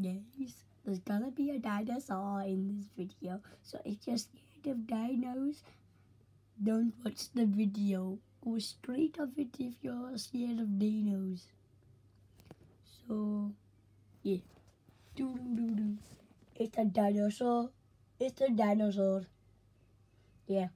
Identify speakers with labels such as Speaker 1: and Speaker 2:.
Speaker 1: Yes, there's gonna be a dinosaur in this video. So if you're scared of dinos, don't watch the video. Go straight off it if you're scared of dinos. So, yeah. Doo doo doo doo. It's a dinosaur. It's a dinosaur. Yeah.